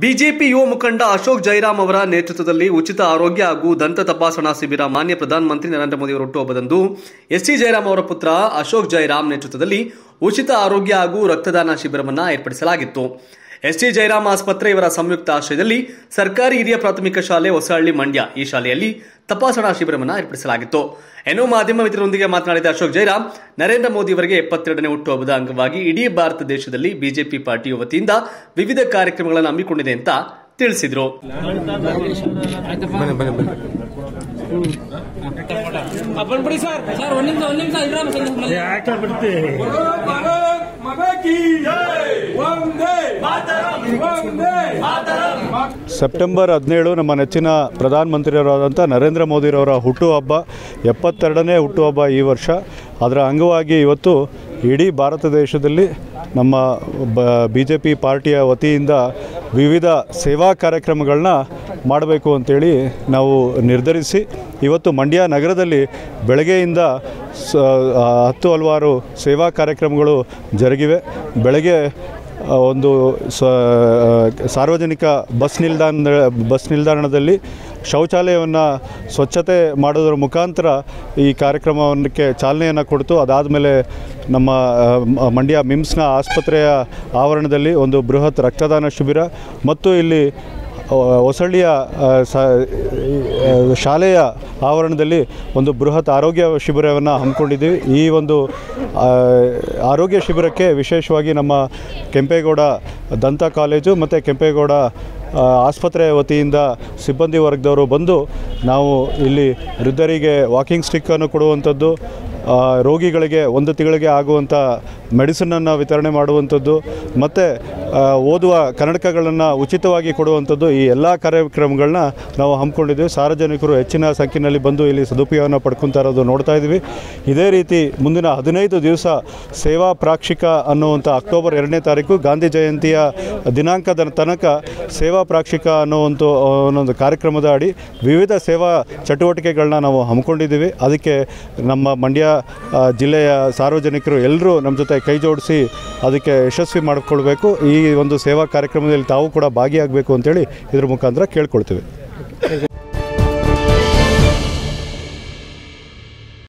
BJP ಯುವ ಮುಖಂಡ ಅಶೋಕ್ ಜೈರಾಮ್ ಅವರ ನೇತೃತ್ವದಲ್ಲಿ ಉಚಿತ ಆರೋಗ್ಯ ಹಾಗೂ ದಂತ ತಪಾಸಣಾ ಶಿಬಿರ ಮಾನ್ಯ ಪ್ರಧಾನಮಂತ್ರಿ ನರೇಂದ್ರ ಮೋದಿ ಅವರ ಹುಟ್ಟುಹಬ್ಬದಂದು ಎಸ್ ಜೈರಾಮ್ ಅವರ ಪುತ್ರ ಅಶೋಕ್ ಜೈರಾಮ್ ನೇತೃತ್ವದಲ್ಲಿ ಉಚಿತ ಆರೋಗ್ಯ ಹಾಗೂ ರಕ್ತದಾನ ಶಿಬಿರವನ್ನು ಏರ್ಪಡಿಸಲಾಗಿತ್ತು. ಎಸ್ ಟಿ ಜೈರಾಮ್ ಆಸ್ಪತ್ರೆ ಇವರ ಸಂಯುಕ್ತ ಆಶ್ರಯದಲ್ಲಿ ಸರ್ಕಾರಿ ಹಿರಿಯ ಪ್ರಾಥಮಿಕ ಶಾಲೆ ಹೊಸಹಳ್ಳಿ ಮಂಡ್ಯ ಈ ಶಾಲೆಯಲ್ಲಿ ತಪಾಸಣಾ ಶಿಬಿರವನ್ನು ಏರ್ಪಡಿಸಲಾಗಿತ್ತು. ಎನ್ನು ಮಾಧ್ಯಮ ಮಿತ್ರರೊಂದಿಗೆ ಮಾತನಾಡಿದ ಅಶೋಕ್ ಜೈರಾಮ್ ನರೇಂದ್ರ ಮೋದಿ ಅವರಿಗೆ ಎಪ್ಪತ್ತೆರಡನೇ ಹುಟ್ಟುಹಬ್ಬದ ಅಂಗವಾಗಿ ಇಡೀ ಭಾರತ ದೇಶದಲ್ಲಿ ಬಿಜೆಪಿ ಪಾರ್ಟಿಯ ವತಿಯಿಂದ ವಿವಿಧ ಕಾರ್ಯಕ್ರಮಗಳನ್ನು ಹಮ್ಮಿಕೊಂಡಿದೆ ಅಂತ ತಿಳಿಸಿದರು. ಸರ್. ಸೆಪ್ಟೆಂಬರ್ ಹದಿನೇಳು ನಮ್ಮ ನೆಚ್ಚಿನ ಪ್ರಧಾನಮಂತ್ರಿಯವರಾದಂಥ ನರೇಂದ್ರ ಮೋದಿರವರ ಹುಟ್ಟುಹಬ್ಬ ಎಪ್ಪತ್ತೆರಡನೇ ಹುಟ್ಟುಹಬ್ಬ ಈ ವರ್ಷ. ಅದರ ಅಂಗವಾಗಿ ಇವತ್ತು ಇಡೀ ಭಾರತ ದೇಶದಲ್ಲಿ ನಮ್ಮ ಬ ಬಿ ಜೆ ಪಿ ಪಾರ್ಟಿಯ ವತಿಯಿಂದ ವಿವಿಧ ಸೇವಾ ಕಾರ್ಯಕ್ರಮಗಳನ್ನ ಮಾಡಬೇಕು ಅಂತೇಳಿ ನಾವು ನಿರ್ಧರಿಸಿ ಇವತ್ತು ಮಂಡ್ಯ ನಗರದಲ್ಲಿ ಬೆಳಗ್ಗೆಯಿಂದ ಸ ಹತ್ತು ಹಲವಾರು ಸೇವಾ ಕಾರ್ಯಕ್ರಮಗಳು ಜರುಗಿವೆ. ಬೆಳಗ್ಗೆ ಒಂದು ಸಾರ್ವಜನಿಕ ಬಸ್ ನಿಲ್ದಾಣ ಬಸ್ ನಿಲ್ದಾಣದಲ್ಲಿ ಶೌಚಾಲಯವನ್ನು ಸ್ವಚ್ಛತೆ ಮಾಡೋದರ ಮುಖಾಂತರ ಈ ಕಾರ್ಯಕ್ರಮಕ್ಕೆ ಚಾಲನೆಯನ್ನು ಕೊಡ್ತು. ಅದಾದಮೇಲೆ ನಮ್ಮ ಮಂಡ್ಯ ಮಿಮ್ಸ್ನ ಆಸ್ಪತ್ರೆಯ ಆವರಣದಲ್ಲಿ ಒಂದು ಬೃಹತ್ ರಕ್ತದಾನ ಶಿಬಿರ ಮತ್ತು ಇಲ್ಲಿ ಹೊಸಳ್ಳಿಯ ಶಾಲೆಯ ಆವರಣದಲ್ಲಿ ಒಂದು ಬೃಹತ್ ಆರೋಗ್ಯ ಶಿಬಿರವನ್ನು ಹಮ್ಮಿಕೊಂಡಿದ್ದೀವಿ. ಈ ಒಂದು ಆರೋಗ್ಯ ಶಿಬಿರಕ್ಕೆ ವಿಶೇಷವಾಗಿ ನಮ್ಮ ಕೆಂಪೇಗೌಡ ದಂತ ಕಾಲೇಜು ಮತ್ತು ಕೆಂಪೇಗೌಡ ಆಸ್ಪತ್ರೆ ವತಿಯಿಂದ ಸಿಬ್ಬಂದಿ ವರ್ಗದವರು ಬಂದು ನಾವು ಇಲ್ಲಿ ವೃದ್ಧರಿಗೆ ವಾಕಿಂಗ್ ಸ್ಟಿಕ್ಕನ್ನು ಕೊಡುವಂಥದ್ದು ರೋಗಿಗಳಿಗೆ ಒಂದು ತಿಂಗಳಿಗೆ ಆಗುವಂಥ ಮೆಡಿಸಿನನ್ನು ವಿತರಣೆ ಮಾಡುವಂಥದ್ದು, ಮತ್ತು ಓದುವ ಕನ್ನಡಕಗಳನ್ನು ಉಚಿತವಾಗಿ ಕೊಡುವಂಥದ್ದು ಈ ಎಲ್ಲ ಕಾರ್ಯಕ್ರಮಗಳನ್ನ ನಾವು ಹಮ್ಮಿಕೊಂಡಿದ್ದೀವಿ. ಸಾರ್ವಜನಿಕರು ಹೆಚ್ಚಿನ ಸಂಖ್ಯೆಯಲ್ಲಿ ಬಂದು ಇಲ್ಲಿ ಸದುಪಯೋಗವನ್ನು ಪಡ್ಕೊತಾ ಇರೋದು ನೋಡ್ತಾ ಇದ್ದೀವಿ. ಇದೇ ರೀತಿ ಮುಂದಿನ ಹದಿನೈದು ದಿವಸ ಸೇವಾ ಪ್ರಾಕ್ಷಿಕ ಅನ್ನುವಂಥ ಅಕ್ಟೋಬರ್ ಎರಡನೇ ತಾರೀಕು ಗಾಂಧಿ ಜಯಂತಿಯ ದಿನಾಂಕದ ತನಕ ಸೇವಾ ಪ್ರಾಕ್ಷಿಕ ಅನ್ನುವಂಥ ಒಂದೊಂದು ಕಾರ್ಯಕ್ರಮದ ಅಡಿ ವಿವಿಧ ಸೇವಾ ಚಟುವಟಿಕೆಗಳನ್ನ ನಾವು ಹಮ್ಮಿಕೊಂಡಿದ್ದೀವಿ. ಅದಕ್ಕೆ ನಮ್ಮ ಮಂಡ್ಯ ಜಿಲ್ಲೆಯ ಸಾರ್ವಜನಿಕರು ಎಲ್ಲರೂ ನಮ್ಮ ಜೊತೆ ಕೈ ಜೋಡಿಸಿ ಅದಕ್ಕೆ ಯಶಸ್ವಿ ಮಾಡಿಕೊಳ್ಬೇಕು. ಈ ಒಂದು ಸೇವಾ ಕಾರ್ಯಕ್ರಮದಲ್ಲಿ ತಾವು ಕೂಡ ಭಾಗಿಯಾಗಬೇಕು ಅಂತೇಳಿ ಇದ್ರ ಮುಖಾಂತರ ಕೇಳ್ಕೊಳ್ತೀವಿ.